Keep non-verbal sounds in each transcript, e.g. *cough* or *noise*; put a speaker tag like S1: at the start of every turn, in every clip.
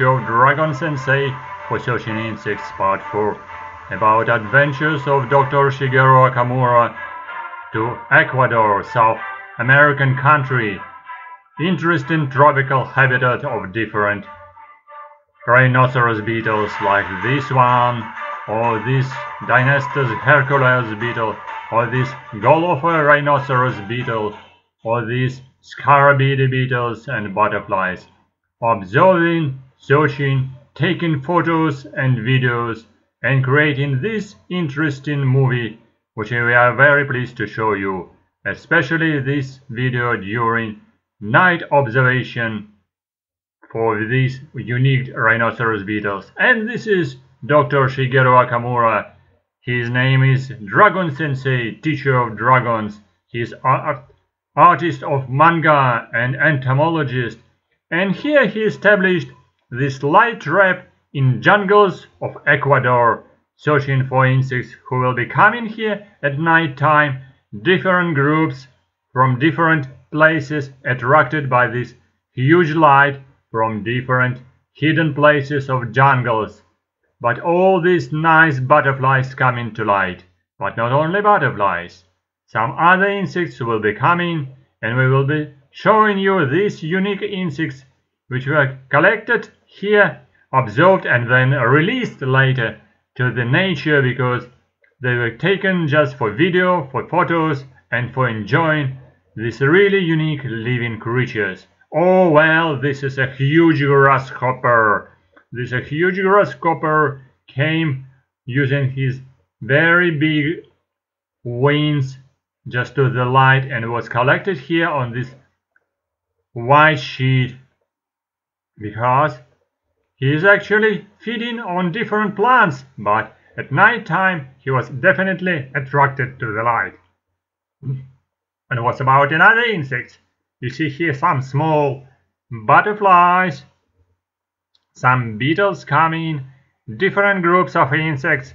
S1: of Dragon Sensei for Searching Insects Part 4 about adventures of Dr. Shigeru Okamura to Ecuador, South American country. Interesting tropical habitat of different rhinoceros beetles like this one or this Dynastes hercules beetle or this Golofa rhinoceros beetle or these Scarabaeid beetles and butterflies. Observing, searching, taking photos and videos and creating this interesting movie which we are very pleased to show you, especially this video during night observation for these unique rhinoceros beetles. And this is Dr. Shigeru Okamura. His name is Dragon Sensei, teacher of dragons. He's art artist of manga and entomologist. And here he established this light trap in jungles of Ecuador, searching for insects who will be coming here at night time. Different groups from different places attracted by this huge light from different hidden places of jungles. But all these nice butterflies come into light. But not only butterflies. Some other insects will be coming and we will be showing you these unique insects which were collected here, observed and then released later to the nature because they were taken just for video, for photos and for enjoying these really unique living creatures. Oh well, this is a huge grasshopper. This a huge grasshopper came using his very big wings just to the light and was collected here on this white sheet because he is actually feeding on different plants but at night time he was definitely attracted to the light. And what about another insects? You see here some small butterflies, some beetles coming, different groups of insects,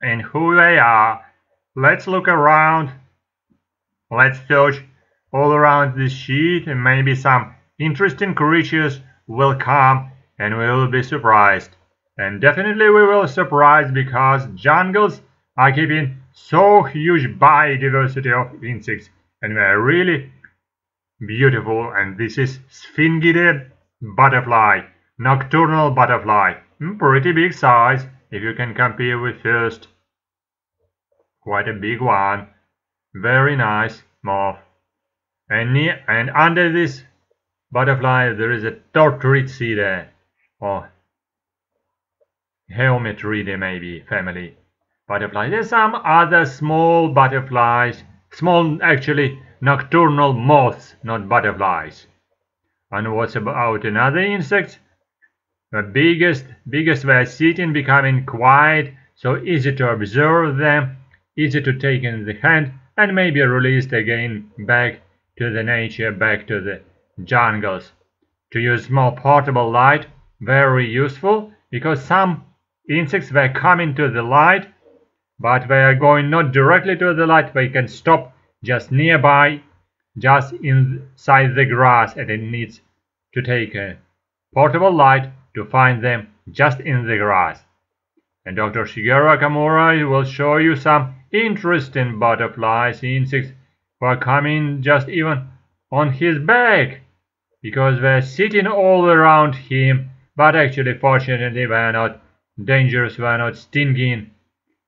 S1: and who they are. Let's look around. Let's search all around this sheet and maybe some interesting creatures will come and we will be surprised. And definitely we will surprise because jungles are keeping so huge biodiversity of insects and they are really Beautiful, and this is Sphingidae butterfly, nocturnal butterfly. Mm, pretty big size, if you can compare with first. Quite a big one. Very nice moth. And, near, and under this butterfly there is a Tortricidae, or Helmetridae maybe, family butterfly. There's some other small butterflies, small actually nocturnal moths, not butterflies. And what's about another insect? The biggest, biggest were sitting, becoming quiet, so easy to observe them, easy to take in the hand, and maybe released again back to the nature, back to the jungles. To use more portable light, very useful, because some insects were coming to the light, but they are going not directly to the light, they can stop just nearby, just inside the grass and it needs to take a portable light to find them just in the grass. And Dr. Shigeru Okamura will show you some interesting butterflies, insects who are coming just even on his back because they're sitting all around him but actually fortunately they're not dangerous, they're not stinging,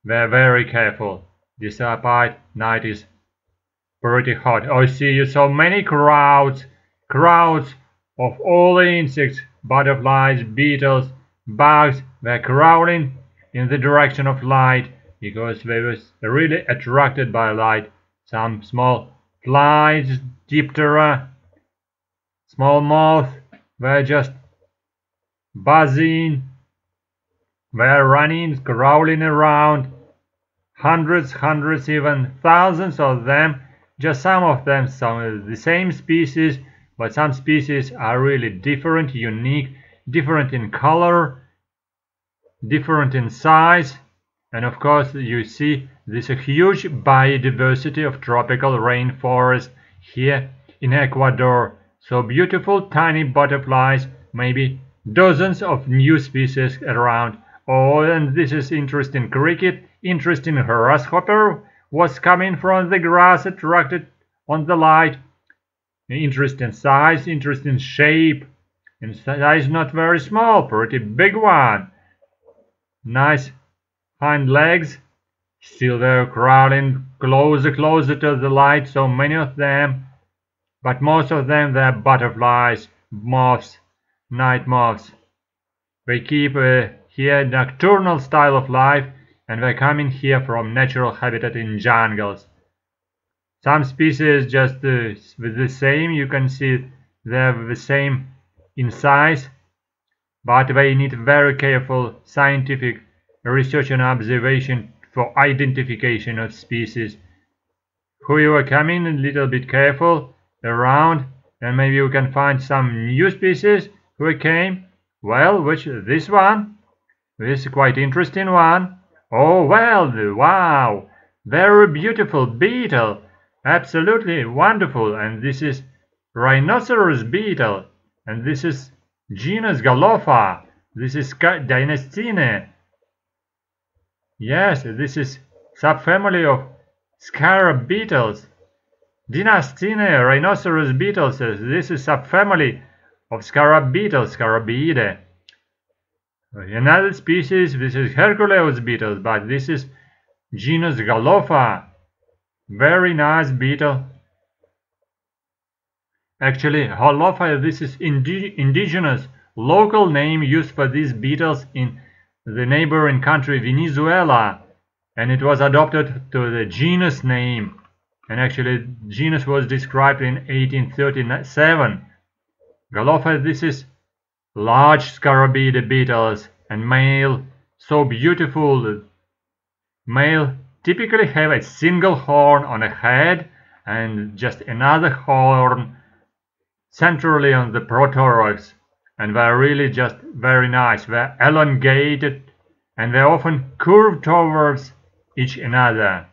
S1: they're very careful. Despite night is pretty hot. I see you so many crowds, crowds of all the insects, butterflies, beetles, bugs were crowding in the direction of light because they were really attracted by light. Some small flies, diptera, small moths were just buzzing, were running, crawling around. Hundreds, hundreds, even thousands of them just some of them some of the same species, but some species are really different, unique, different in color, different in size, and of course you see this huge biodiversity of tropical rainforest here in Ecuador. So beautiful tiny butterflies maybe dozens of new species around. Oh, and this is interesting cricket, interesting grasshopper was coming from the grass attracted on the light. Interesting size, interesting shape, and size not very small, pretty big one. Nice hind legs, still they're crawling closer, closer to the light, so many of them, but most of them they're butterflies, moths, night moths. They keep uh, here nocturnal style of life and they come in here from natural habitat in jungles. Some species just uh, with the same, you can see they're the same in size, but they need very careful scientific research and observation for identification of species. Who you are coming, a little bit careful around, and maybe you can find some new species who came. Well, which this one? This is quite interesting one. Oh, well, wow! Very beautiful beetle. Absolutely wonderful. And this is rhinoceros beetle. And this is genus Golofa. This is Dynastine. Yes, this is subfamily of scarab beetles. Dynastine rhinoceros beetles. This is subfamily of scarab beetles, Scarabaeidae. Another species, this is Herculeus beetle, but this is genus Golofa. Very nice beetle. Actually, Golofa, this is indi indigenous local name used for these beetles in the neighboring country Venezuela and it was adopted to the genus name and actually genus was described in 1837 Golofa this is large Scarabaeidae beetles and male so beautiful. Male typically have a single horn on a head and just another horn centrally on the prothorax and they're really just very nice. They're elongated and they often curve towards each another.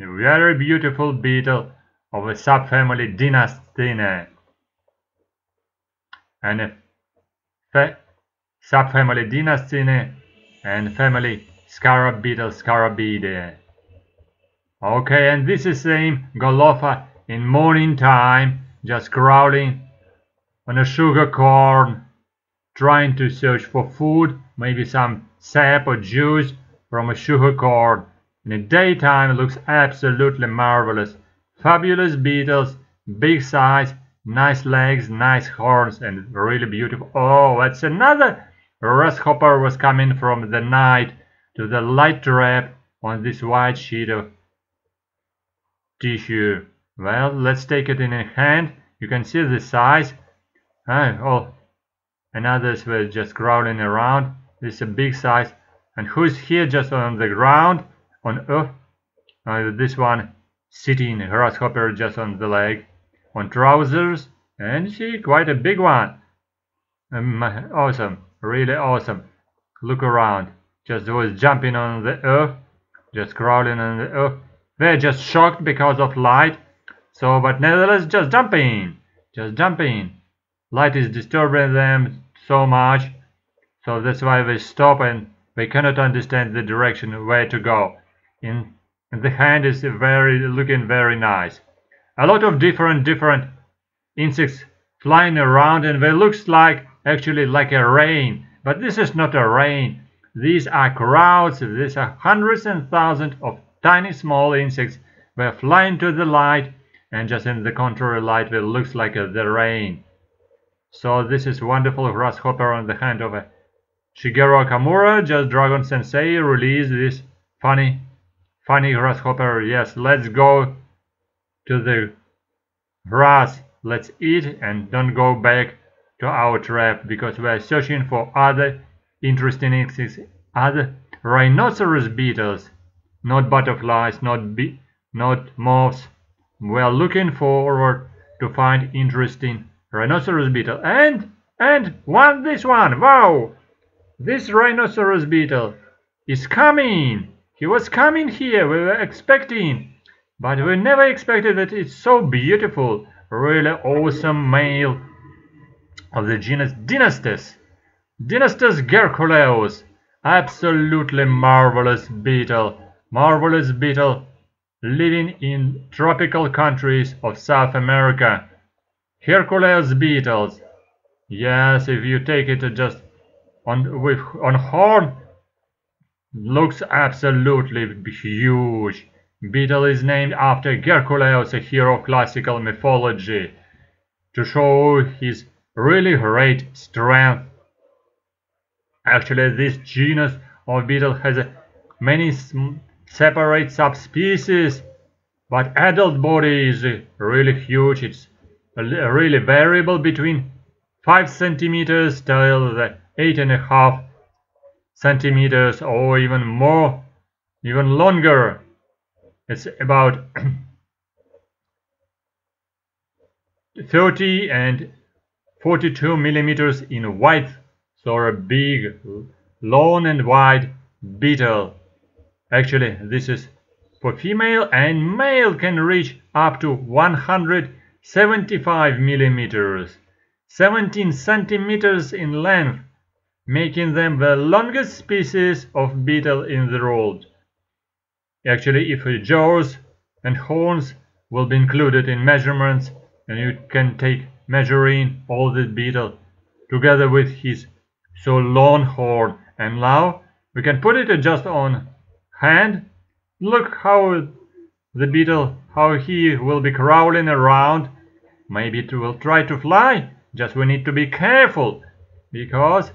S1: A very beautiful beetle of a subfamily Dynastine and subfamily Dynastine and family Scarab beetle Scarabaeidae. Okay, and this is same Golofa in morning time, just crawling on a sugar corn, trying to search for food, maybe some sap or juice from a sugar corn. In the daytime, it looks absolutely marvelous. Fabulous beetles, big size, Nice legs, nice horns, and really beautiful. Oh, that's another grasshopper was coming from the night to the light trap on this white sheet of tissue. Well, let's take it in a hand. You can see the size. Ah, oh, and others were just crawling around. This is a big size. And who's here just on the ground on earth? Uh, this one sitting, grasshopper just on the leg on trousers and she quite a big one. Um, awesome, really awesome. Look around, just was jumping on the earth, just crawling on the earth. They're just shocked because of light, so but nevertheless just jumping, just jumping. Light is disturbing them so much, so that's why they stop and they cannot understand the direction where to go. In, in the hand is very looking very nice a lot of different different insects flying around and they looks like actually like a rain. But this is not a rain. These are crowds. These are hundreds and thousands of tiny small insects. They're flying to the light and just in the contrary light it looks like a, the rain. So this is wonderful grasshopper on the hand of a Shigeru Okamura. Just Dragon Sensei released this funny funny grasshopper yes let's go to the grass. Let's eat and don't go back to our trap because we are searching for other interesting insects, other rhinoceros beetles, not butterflies, not be not moths. We are looking forward to find interesting rhinoceros beetle and and one this one. Wow! This rhinoceros beetle is coming. He was coming here. We were expecting but we never expected that it's so beautiful, really awesome male. of the genus Dynastes. Dynastes gerculeus, absolutely marvelous beetle, marvelous beetle living in tropical countries of South America. Hercules beetles. Yes, if you take it just on with on horn, looks absolutely huge. Beetle is named after Hercules, a hero of classical mythology, to show his really great strength. Actually, this genus of beetle has uh, many separate subspecies, but adult body is uh, really huge. It's uh, really variable between 5 centimeters till the 8.5 centimeters or even more, even longer. It's about *clears throat* 30 and 42 millimeters in width, so a big, long and wide beetle. Actually, this is for female and male can reach up to 175 millimeters, 17 centimeters in length, making them the longest species of beetle in the world. Actually, if jaws and horns will be included in measurements, and you can take measuring all the beetle together with his so long horn, and now we can put it just on hand. Look how the beetle, how he will be crawling around. Maybe it will try to fly. Just we need to be careful because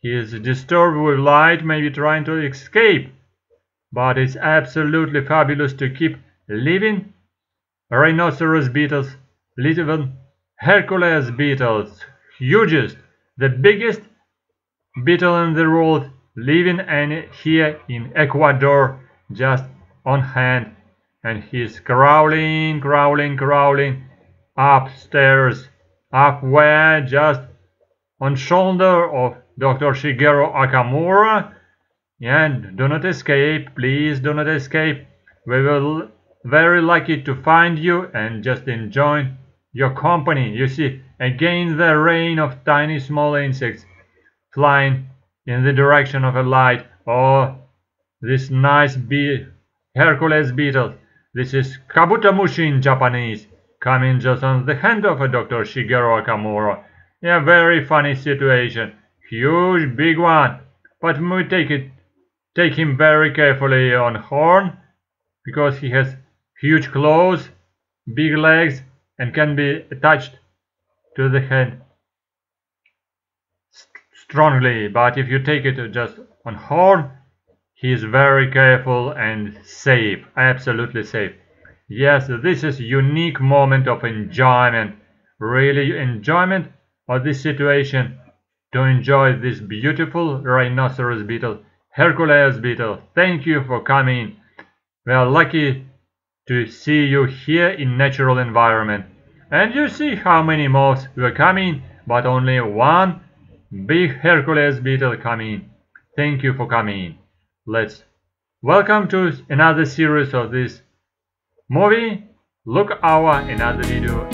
S1: he is disturbed with light, maybe trying to escape. But it's absolutely fabulous to keep living rhinoceros beetles, little Hercules beetles, hugest, the biggest beetle in the world living and here in Ecuador just on hand and he's crawling crawling crawling upstairs up where just on shoulder of Dr. Shigeru Okamura and do not escape please do not escape we will very lucky to find you and just enjoy your company you see again the rain of tiny small insects flying in the direction of a light. Oh, this nice bee, Hercules beetle. This is Kabutomushi in Japanese, coming just on the hand of a Dr. Shigeru Okamura. A very funny situation. Huge, big one. But we take it, take him very carefully on horn, because he has huge claws, big legs, and can be attached to the hand strongly, but if you take it just on horn, he is very careful and safe, absolutely safe. Yes, this is unique moment of enjoyment, really enjoyment of this situation to enjoy this beautiful rhinoceros beetle, Hercules beetle. Thank you for coming. We are lucky to see you here in natural environment. And you see how many moths were coming, but only one Big Hercules beetle coming. Thank you for coming. Let's welcome to another series of this movie. Look our another video